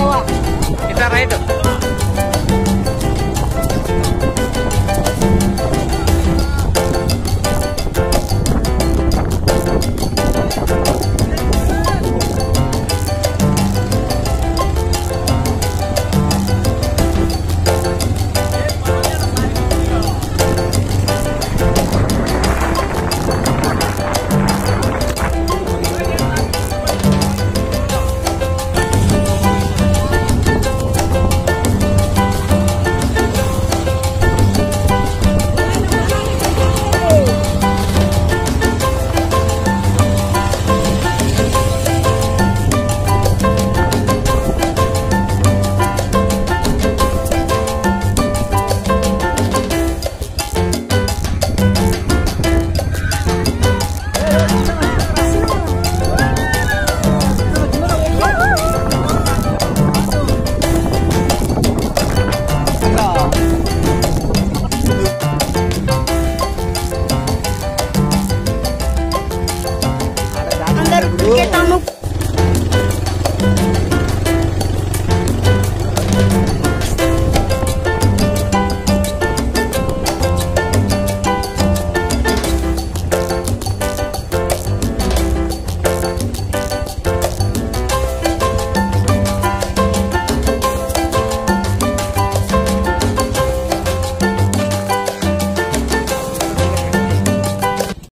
bawah. Kita Kita tuh.